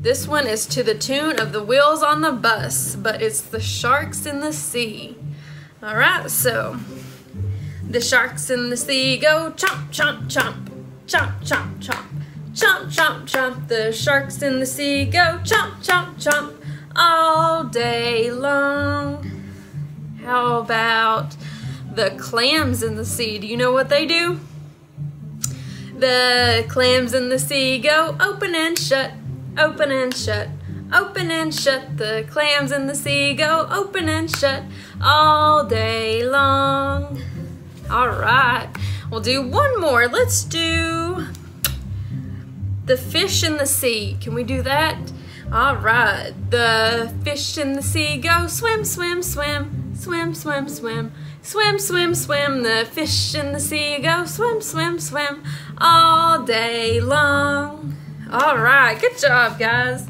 This one is to the tune of the wheels on the bus, but it's the sharks in the sea. All right, so the sharks in the sea go chomp, chomp, chomp, chomp, chomp, chomp, chomp, chomp, chomp. The sharks in the sea go chomp, chomp, chomp all day long. How about the clams in the sea? Do you know what they do? The clams in the sea go open and shut, open and shut, open and shut. The clams in the sea go open and shut all day long. All right, we'll do one more. Let's do the fish in the sea. Can we do that? All right, the fish in the sea go swim, swim, swim, swim, swim, swim. Swim, swim, swim, the fish in the sea go swim, swim, swim all day long. All right, good job, guys.